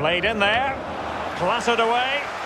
Played in there. Clattered away.